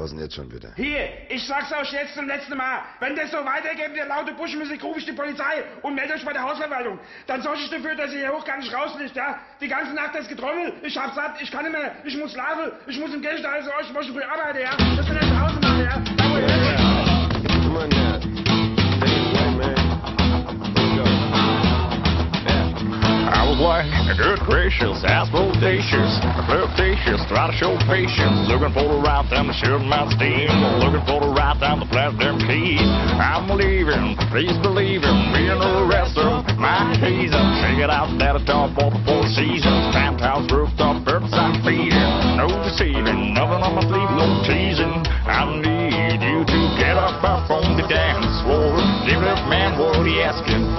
Was denn jetzt schon wieder? Hier, ich sag's euch jetzt zum letzten Mal. Wenn das so weitergeht mit der laute Buschmusik, rufe ich die Polizei und melde euch bei der Hausverwaltung. Dann sorge ich dafür, dass ihr hier hoch gar nicht rausliegt, ja? Die ganze Nacht das Getrommel, ich hab satt, ich kann nicht mehr, ich muss schlafen, ich muss im Gegenteil also euch morgen früh arbeiten, ja? Das ich zu Hause machen, ja? Gracious, aspirations, flirtatious, try to show patience, looking for the right time to shoot my steam, looking for the right time to plant them keys. I'm leaving, please believe in being the rest of my season. Check it out, that a top for the four seasons, penthouse rooftop, birds I'm feeding, no deceiving, nothing on my sleeve, no teasing. I need you to get up from the dance floor, give man what he asking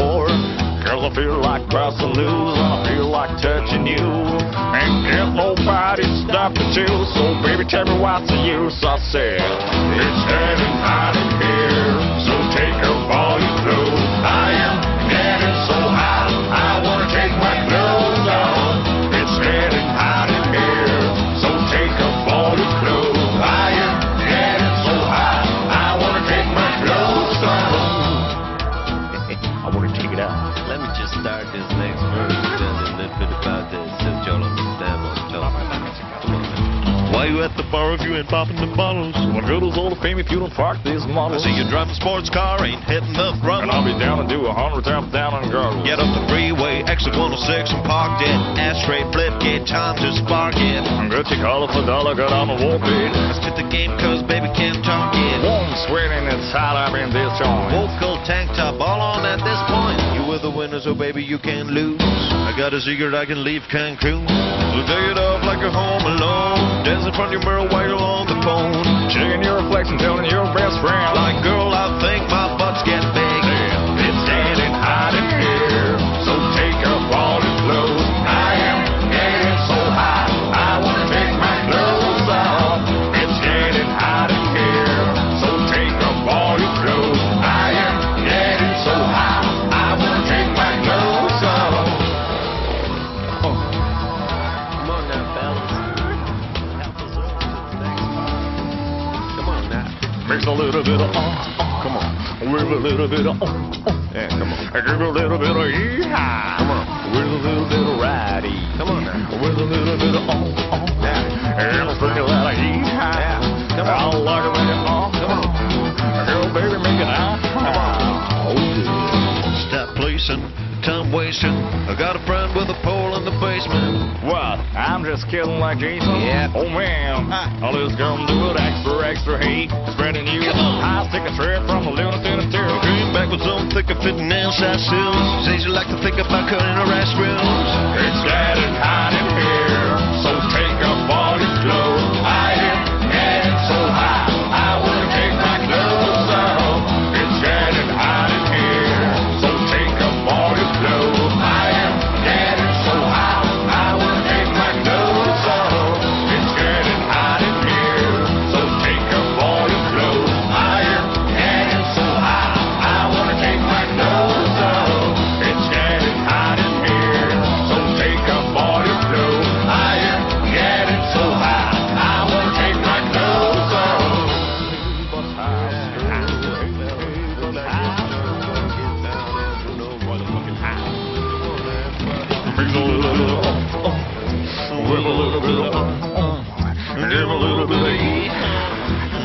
I feel like crossing loose, I feel like touching you. Ain't get nobody stopping you, so baby, tell me what's the use. I said, it's getting hot in here, so take off all your clothes. I you at the bar if you ain't popping the bottles? What good is all the fame if you don't fuck these I models? see you driving sports car, ain't hitting the And I'll be down to do a hundred times down on. Get up the freeway, exit 106 and park it. Ashtray flip, get time to spark it. I'm good to call for dollar, got on the whoopee. Let's hit the game cause baby can't talk it. Warm, sweating, it's hot up in this joint. Vocal tank top, all on at this point. The winner, so oh, baby you can't lose. I got a secret, I can leave Cancun. So take it off like you're home alone. Dance in front of your mirror while you're on the phone. Checking your reflection, telling your best friend. Like girl, I think my little bit of uh, uh, come on, with a little bit of uh, uh. Yeah, come on. I give a little bit of yeehaw. Come on. With a little bit of righty. Come on now. With a little bit of uh, uh. Yeah. And a sprinkle of yeehaw. Yeah. Come on. I like it when you uh. Come on. Girl, baby, make it uh. Come on. Oh, yeah. Stop placing, time wasting. I got a friend with a pole in the basement. What? I'm just kidding like Jason? Yeah. Oh, man. Ah. I'll just come do it extra, extra hate. Spreading you. I'll stick a trip from a lunatic to the two. Came back with some thicker fitting inside seals. Says you like to think about cutting her ass grills. It's hot in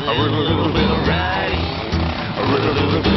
a little bit of, Right. a little bit of, uh,